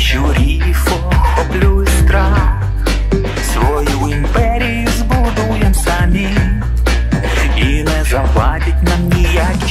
щурів охоплює страх, свою імперію збудуєм самі, і не завадять нам ніякі.